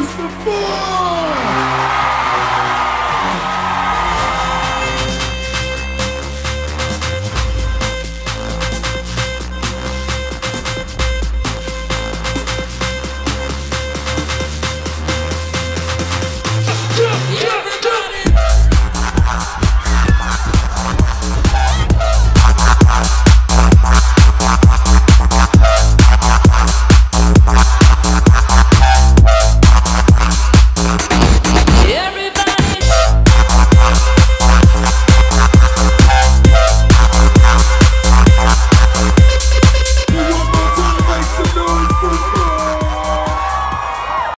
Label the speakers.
Speaker 1: the before!